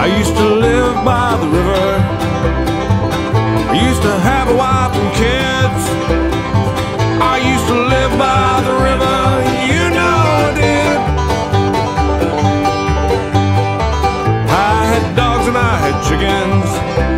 I used to live by the river. I used to have a wife and kids. I used to live by the river. You know I did. I had dogs and I had chickens.